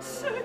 Sir.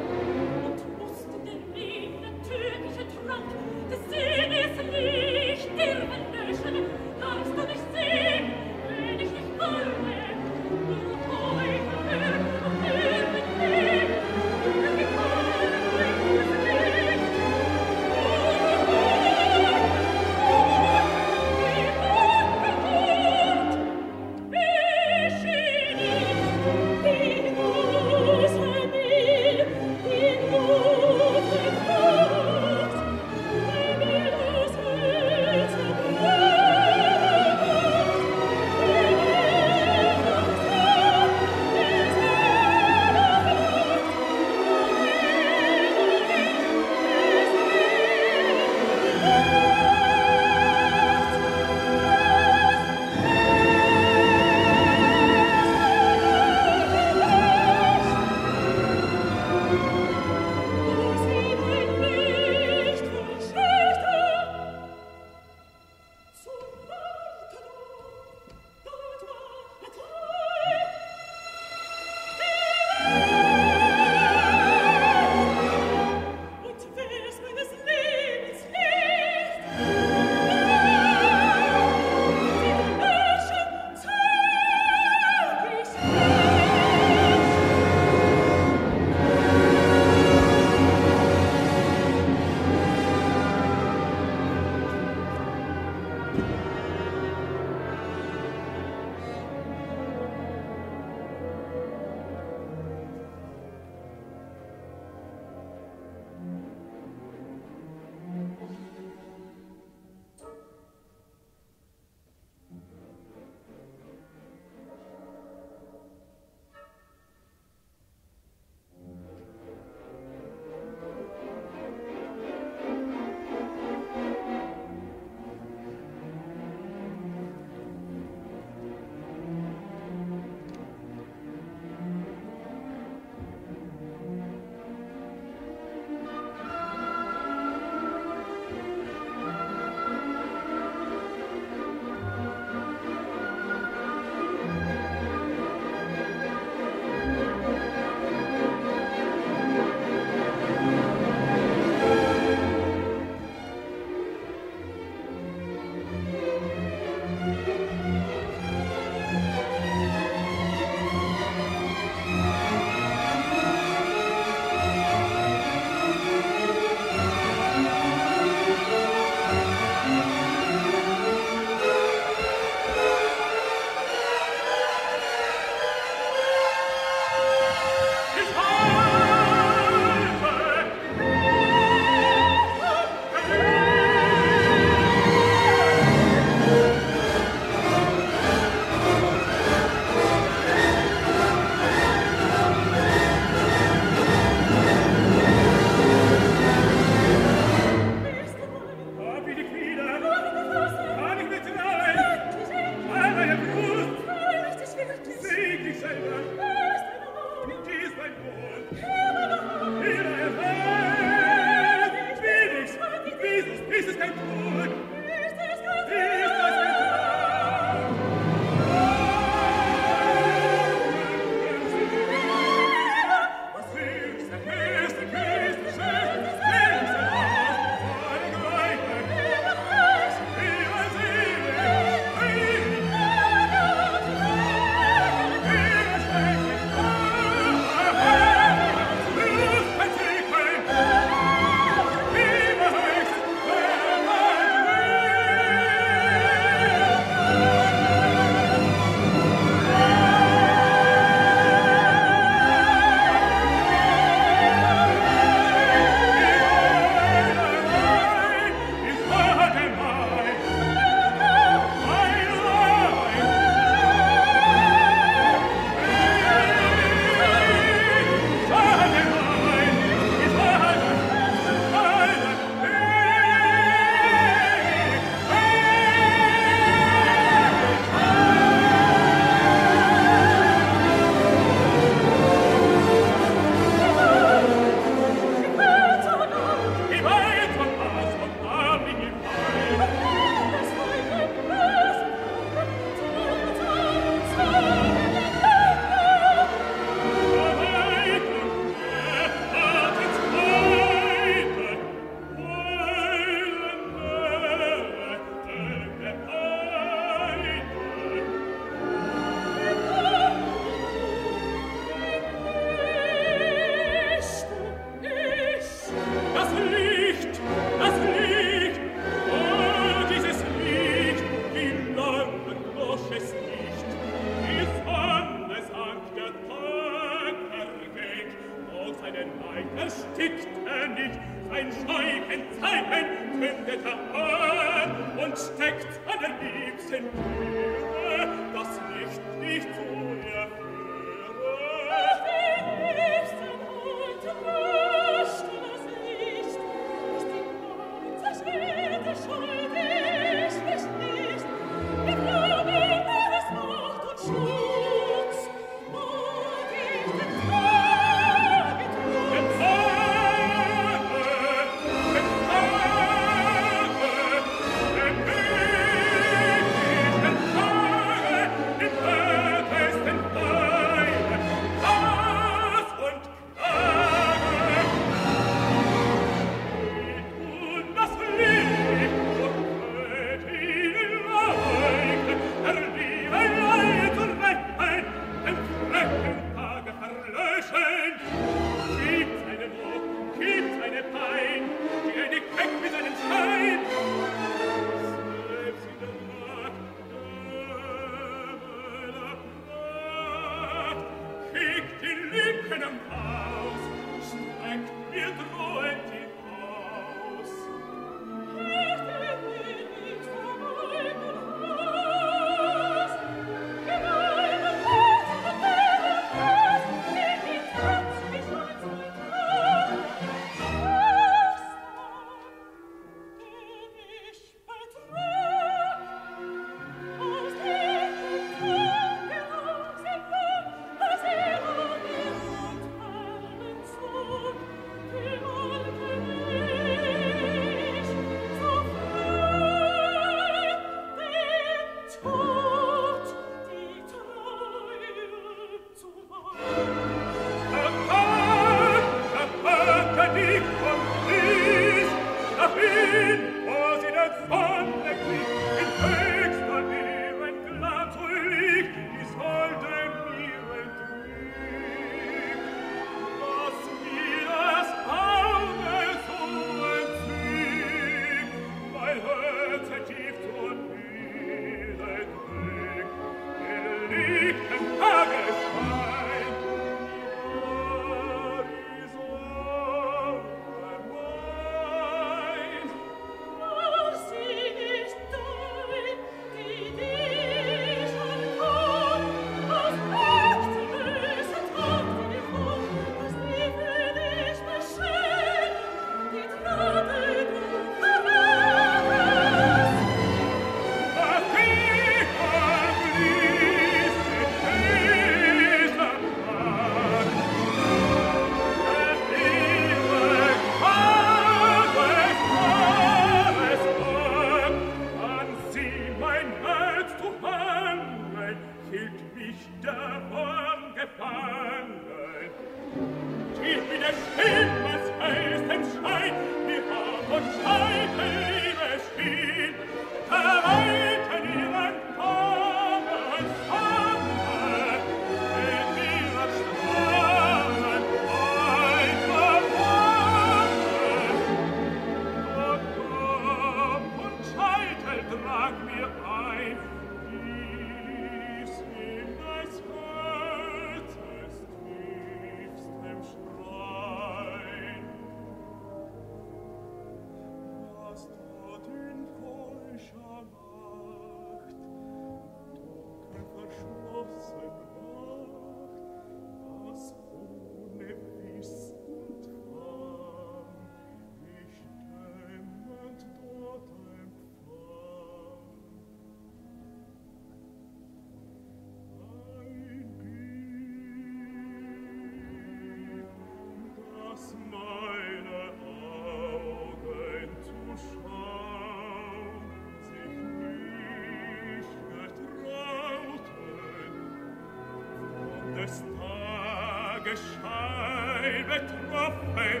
Kaffee,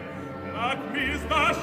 mag mir's da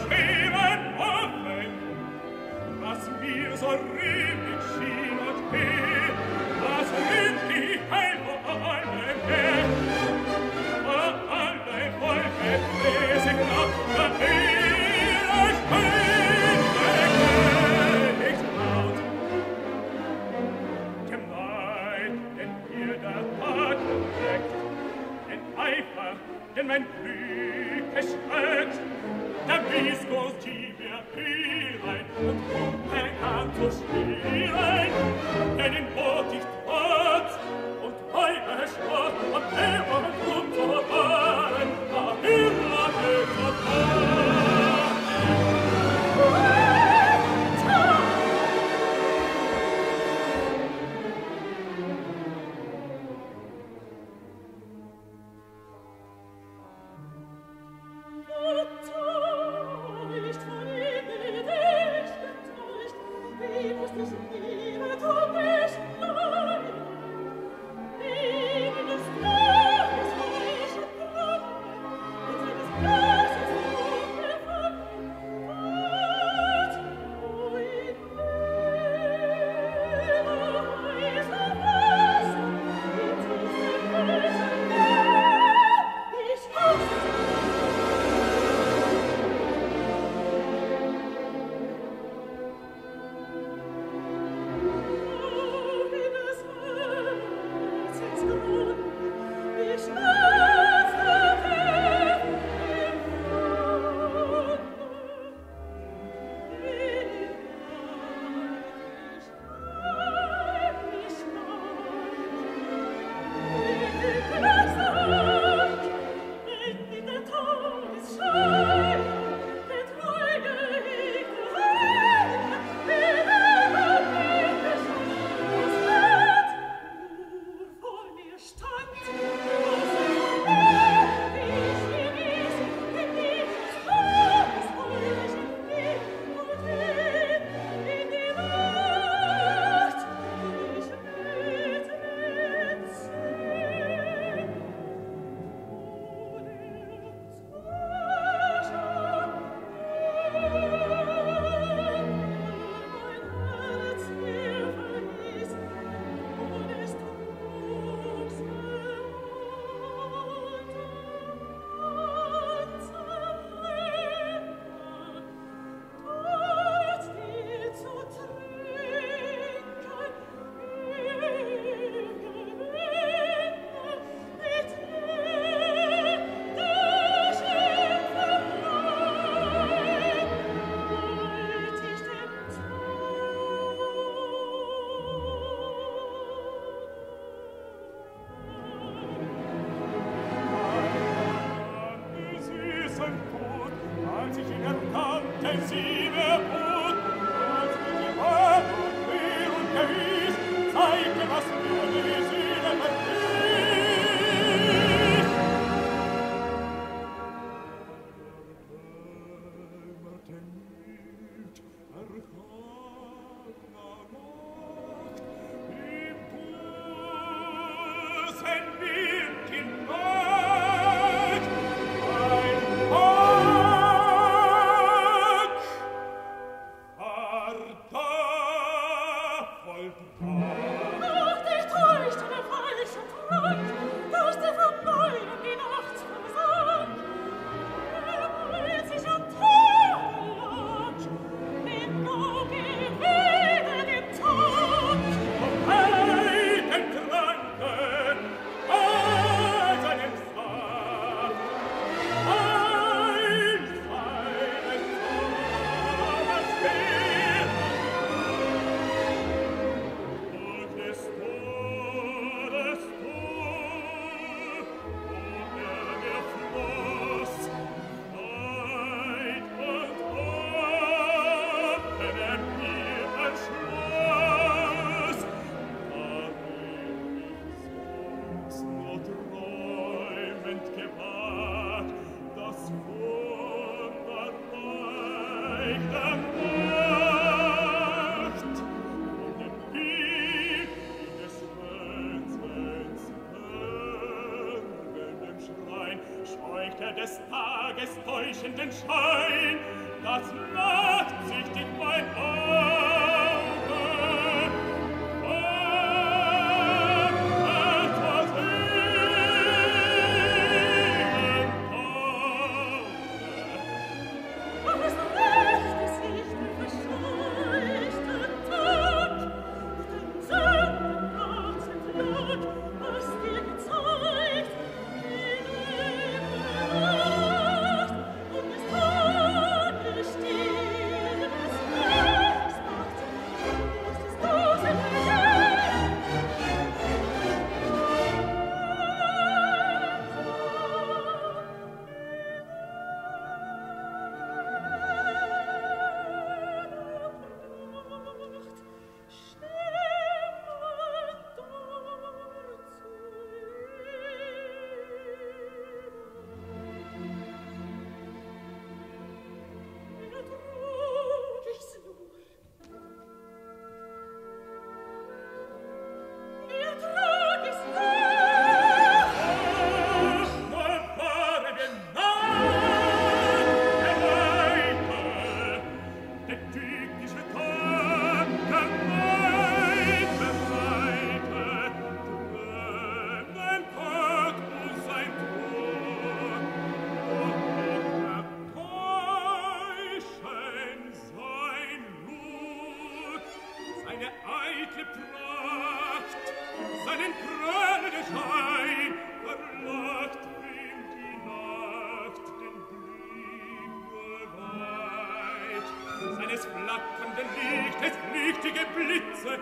eines flackernden Lichtes flüchtige Blitze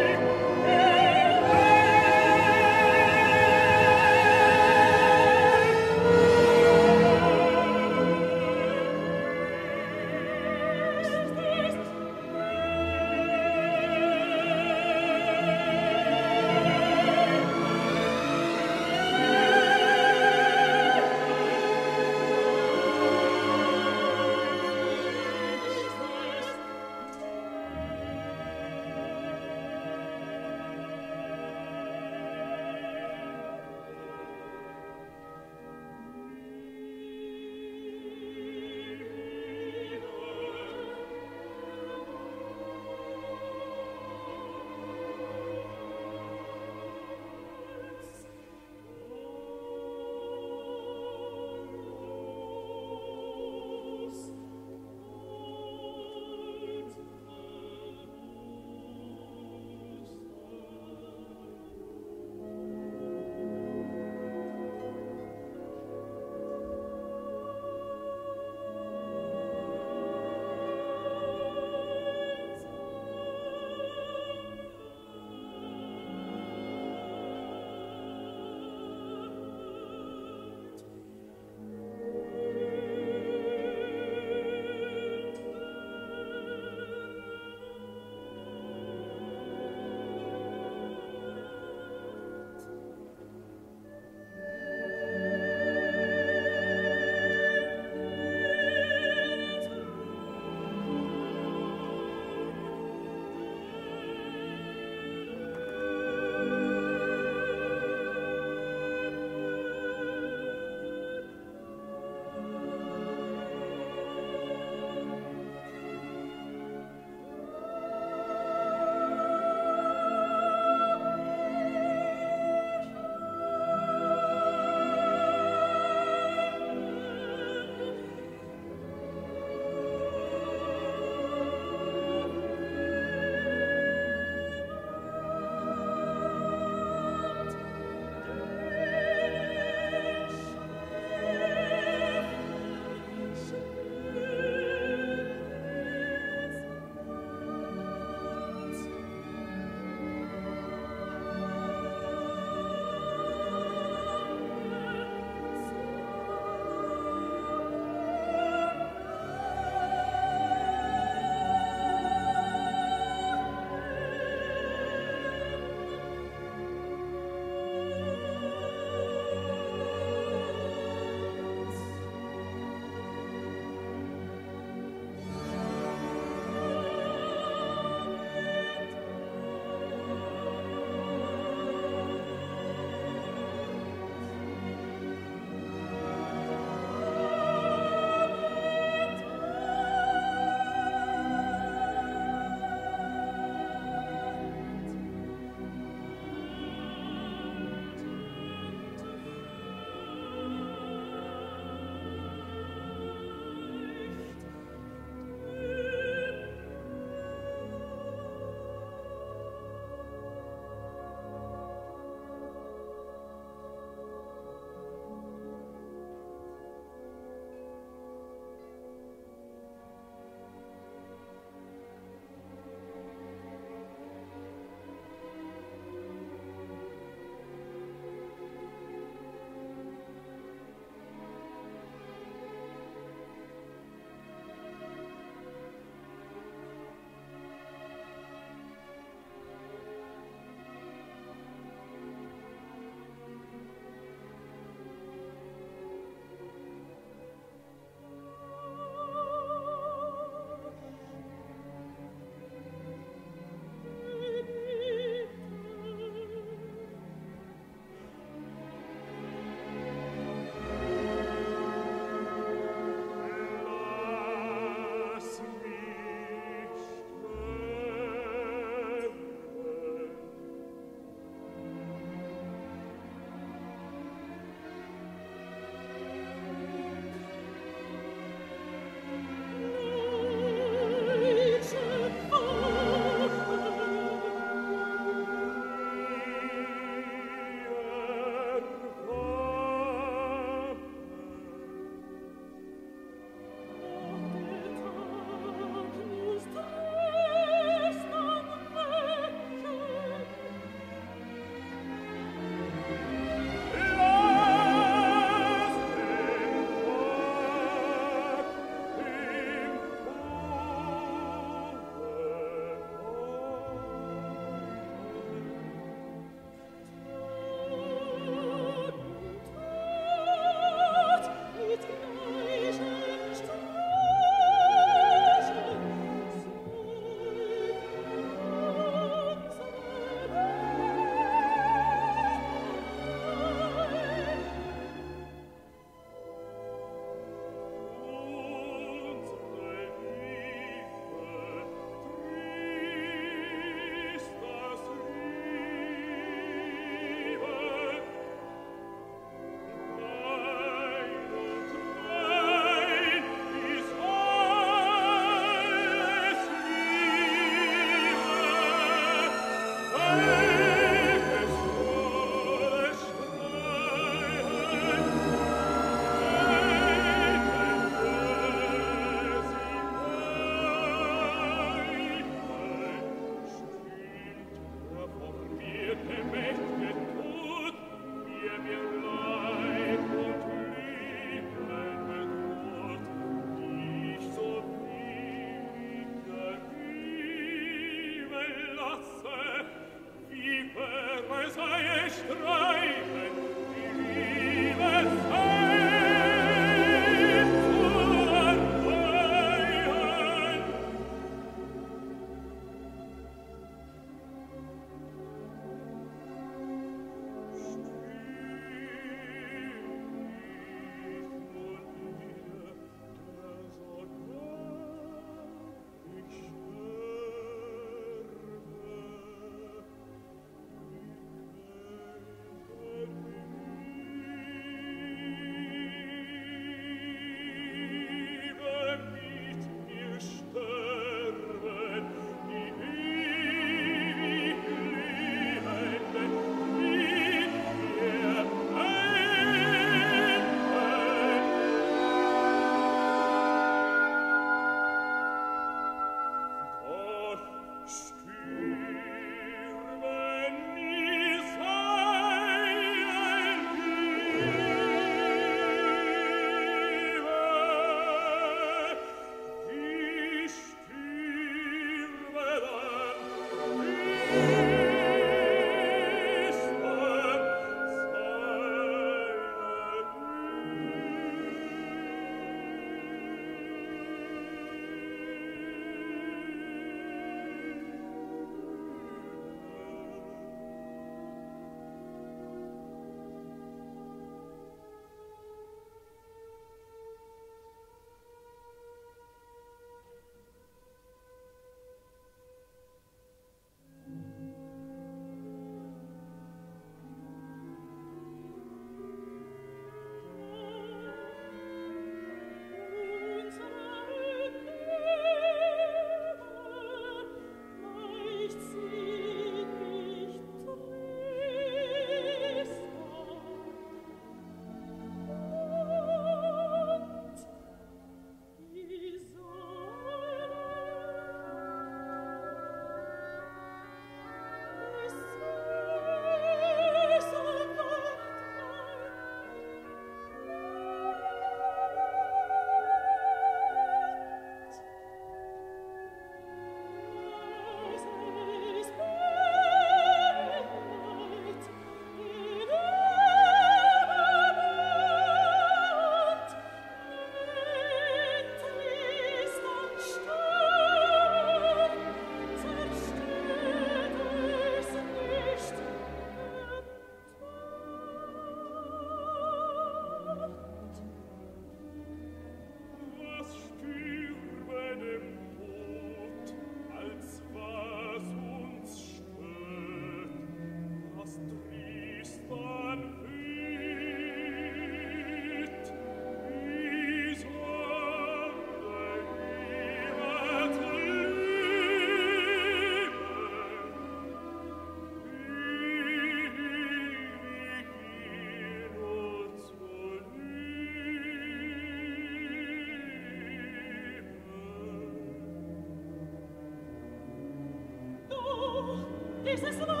This is the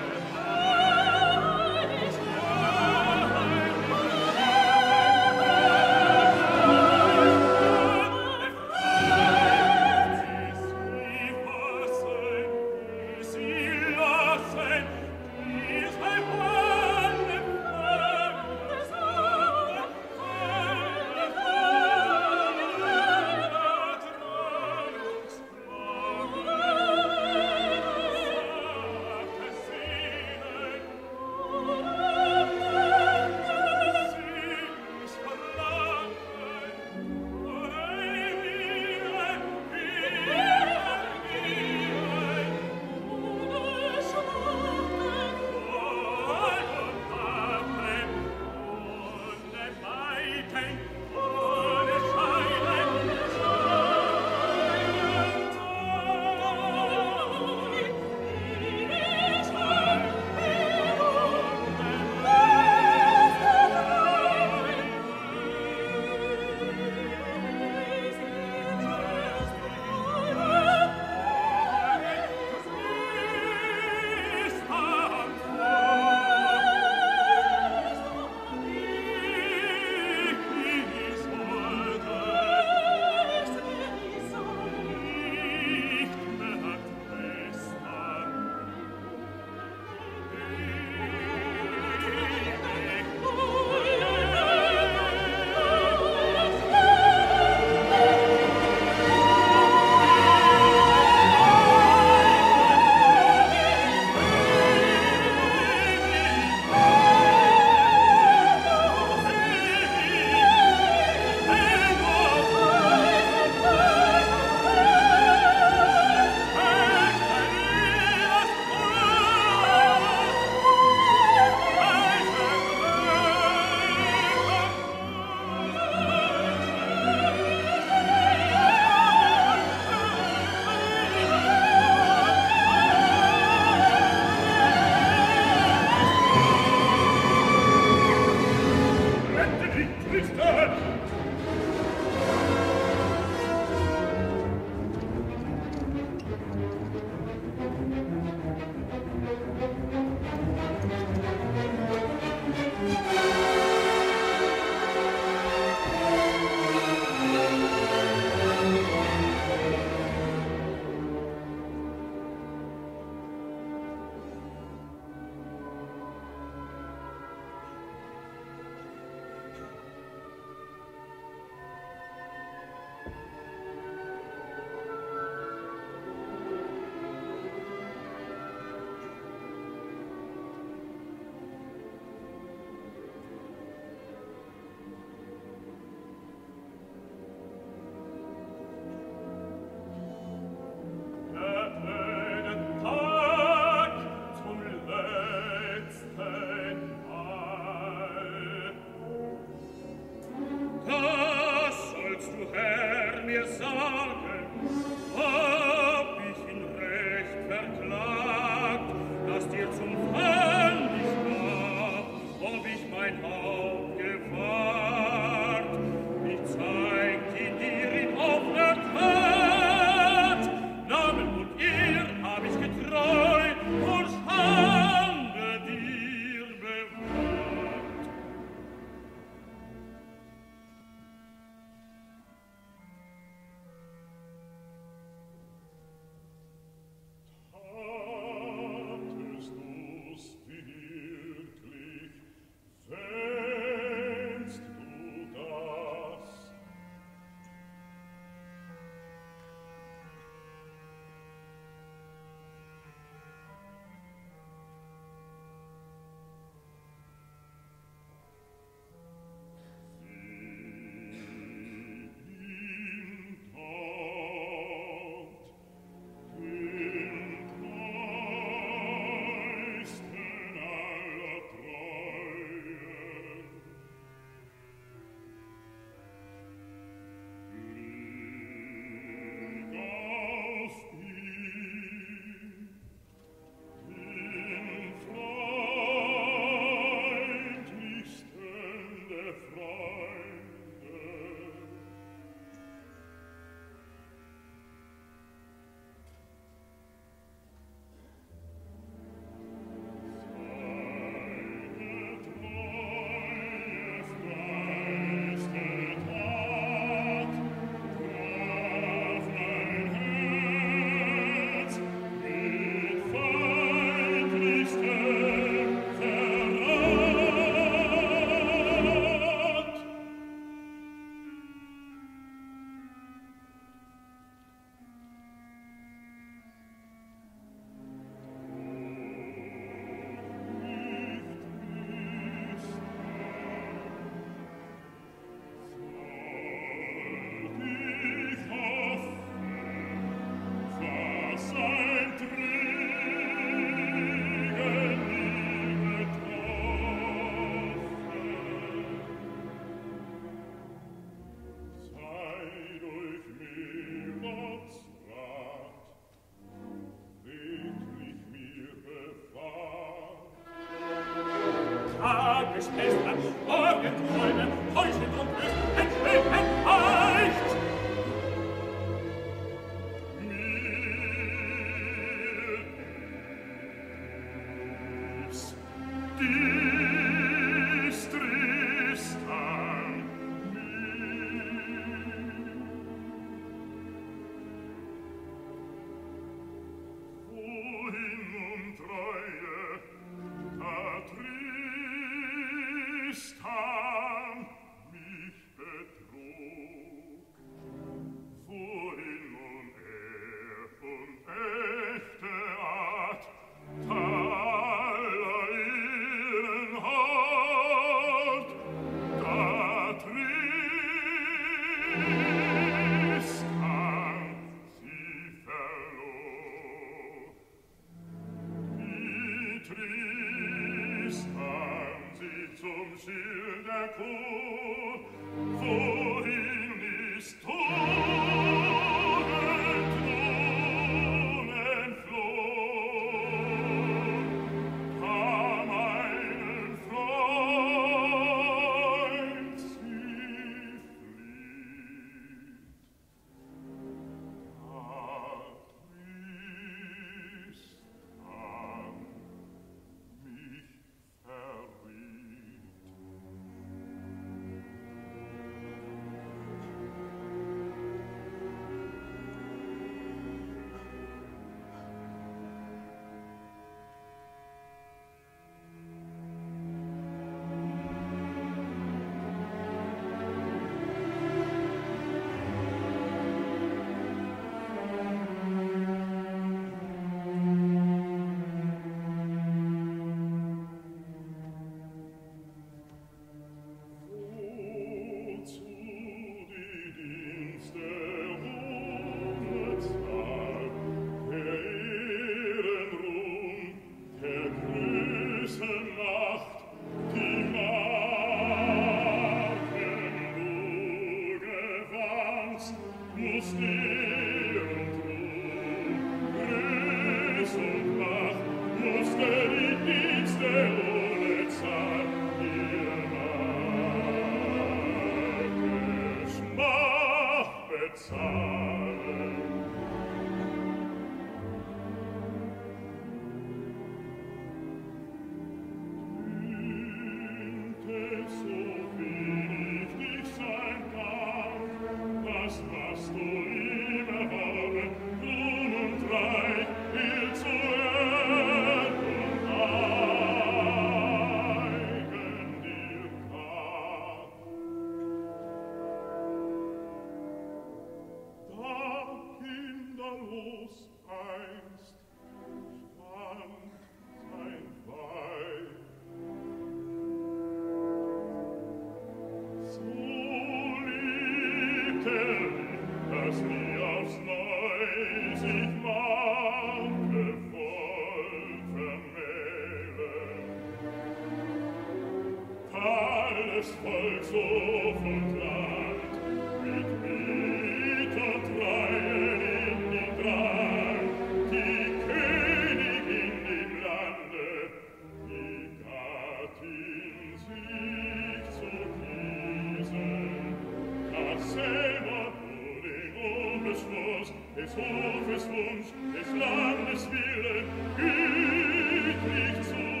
Bundes los, des Hofes Wunsch, des Landes Wille, gütlich zu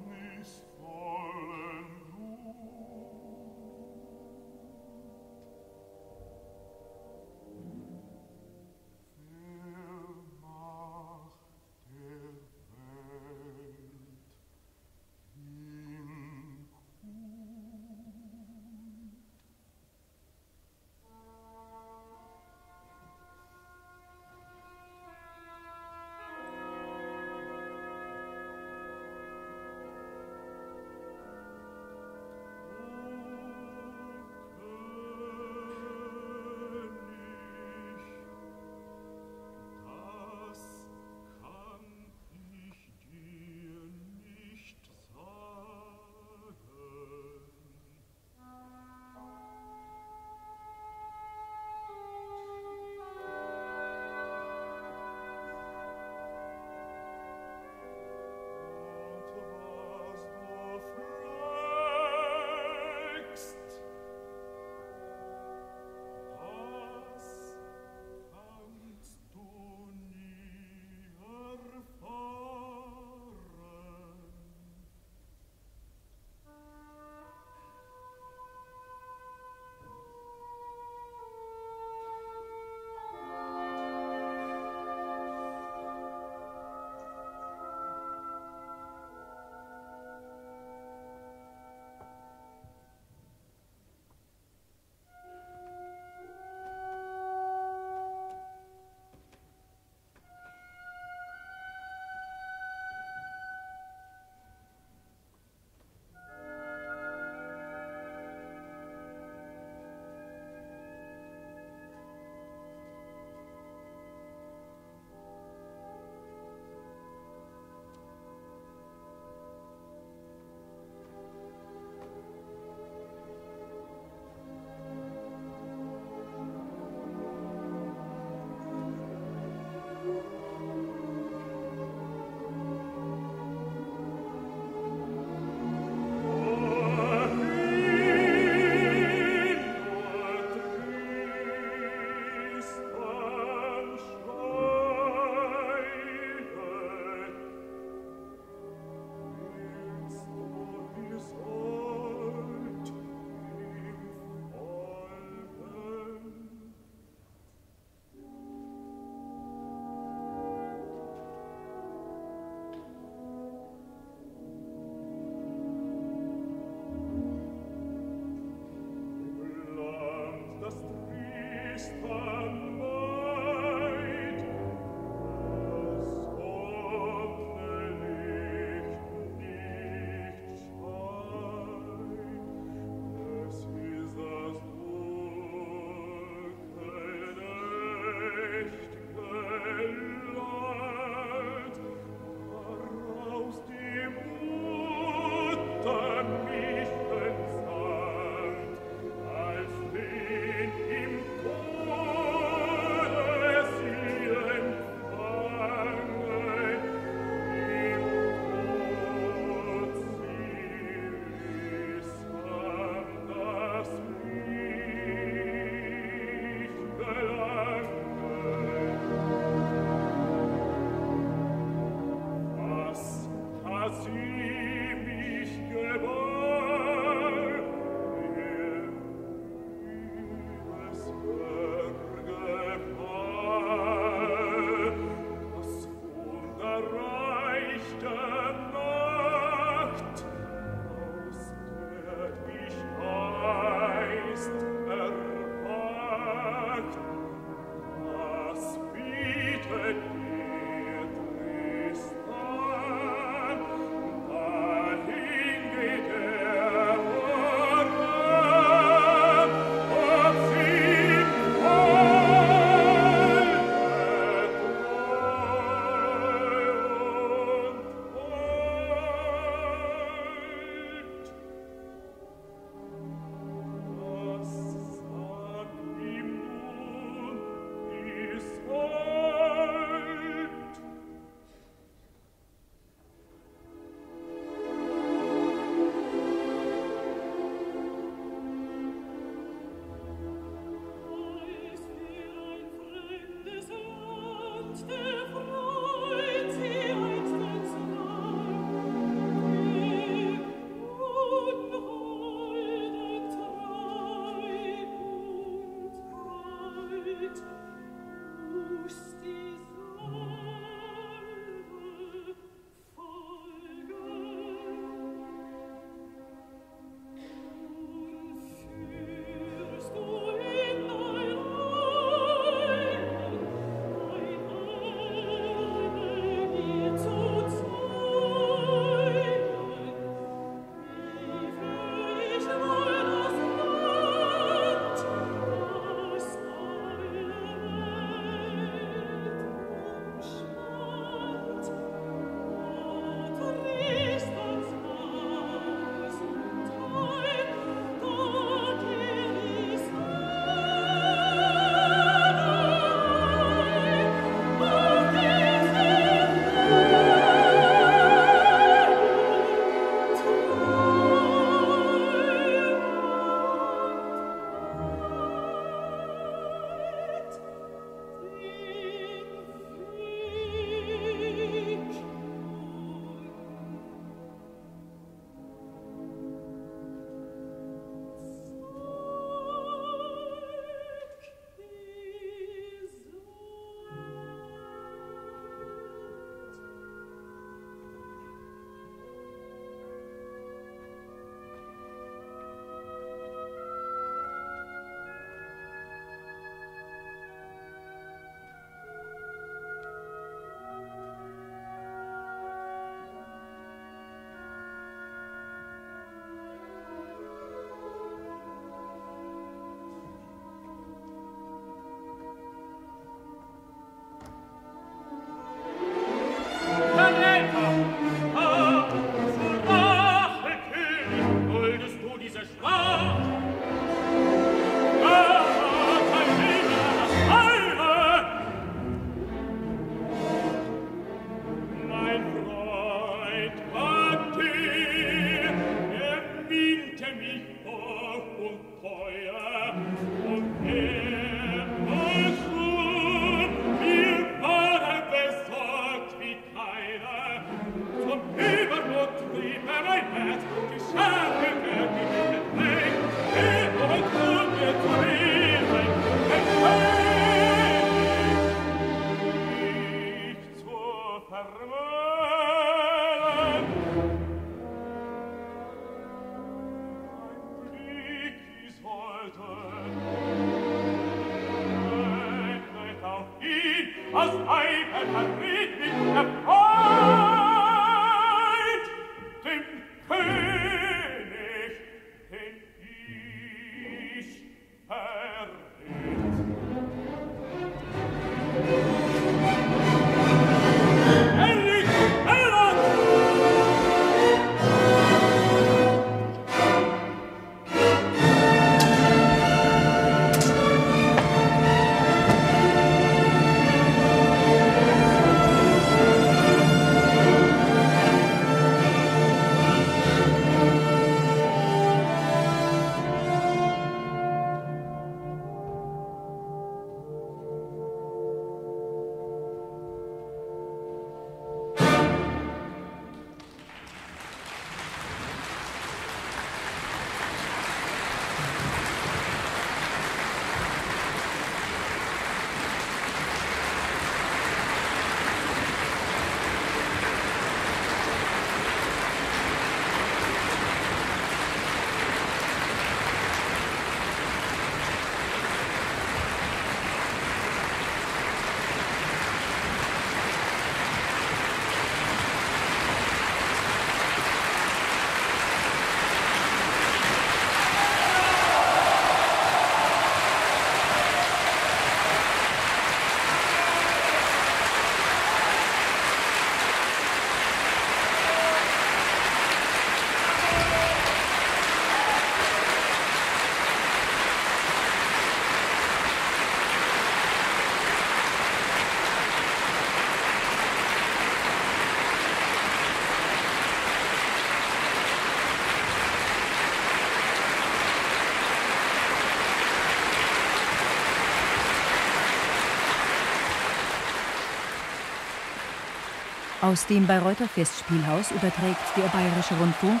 Aus dem Bayreuther Festspielhaus überträgt der Bayerische Rundfunk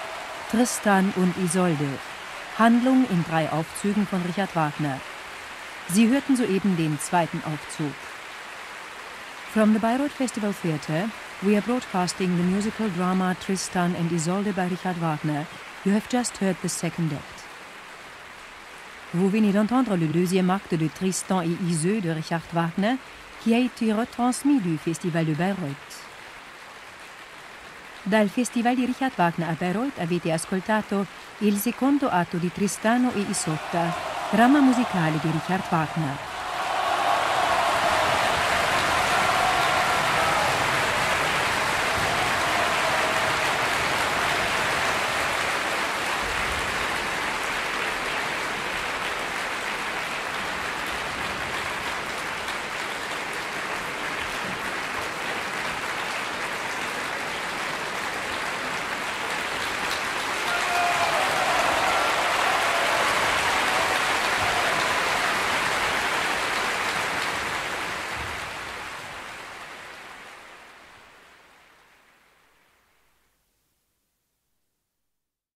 Tristan und Isolde. Handlung in drei Aufzügen von Richard Wagner. Sie hörten soeben den zweiten Aufzug. From the Bayreuth Festival Theatre, we are broadcasting the musical drama Tristan and Isolde by Richard Wagner. You have just heard the second act. Vous venez d'entendre le deuxième acte de Tristan et Iseult de Richard Wagner, qui a été retransmis du Festival de Bayreuth. Dal Festival di Richard Wagner a Bayreuth avete ascoltato il secondo atto di Tristano e Isotta, dramma musicale di Richard Wagner.